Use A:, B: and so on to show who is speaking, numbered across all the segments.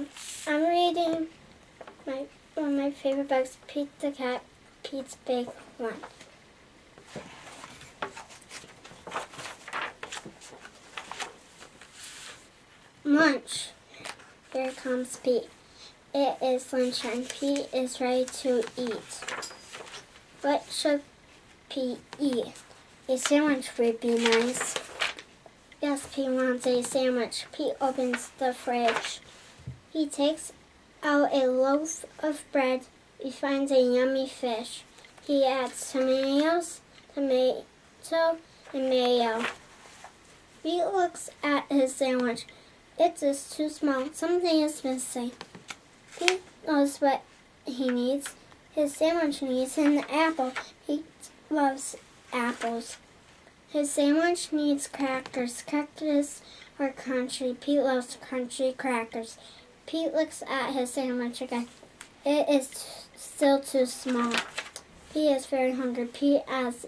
A: Um, I'm reading my one of my favorite books, Pete the Cat, Pete's Big Lunch. Lunch. Here comes Pete. It is lunchtime. Pete is ready to eat. What should Pete eat? A sandwich would be nice. Yes, Pete wants a sandwich. Pete opens the fridge. He takes out a loaf of bread. He finds a yummy fish. He adds tomatoes, tomato, and mayo. Pete looks at his sandwich. It is too small. Something is missing. Pete knows what he needs. His sandwich needs an apple. Pete loves apples. His sandwich needs crackers. Crackers are crunchy. Pete loves crunchy crackers. Pete looks at his sandwich again. It is still too small. Pete is very hungry. Pete adds,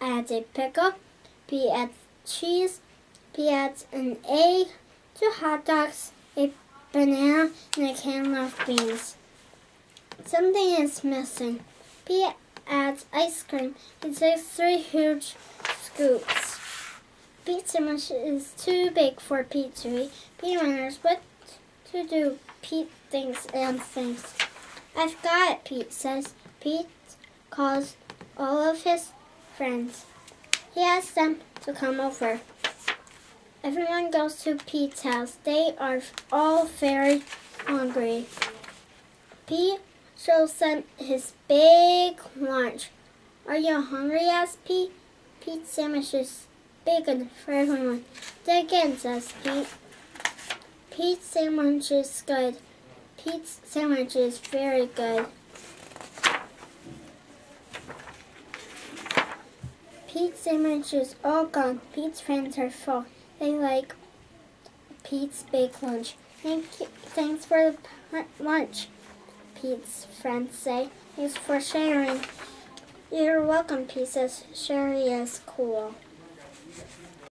A: adds a pickle. Pete adds cheese. Pete adds an egg, two hot dogs, a banana, and a can of beans. Something is missing. Pete adds ice cream. He takes three huge scoops. Pete's sandwich is too big for Pete to eat. Pete wonders what to do. Pete things and things. I've got it, Pete says. Pete calls all of his friends. He asks them to come over. Everyone goes to Pete's house. They are all very hungry. Pete shows them his big lunch. Are you hungry? asks Pete. Pete's sandwich is big enough for everyone. Dig in, says Pete. Pete's sandwich is good. Pete's sandwich is very good. Pete's sandwich is all gone. Pete's friends are full. They like Pete's big lunch. Thank you. Thanks for the lunch, Pete's friends say. Thanks for sharing. You're welcome, Pete says. Sherry is cool.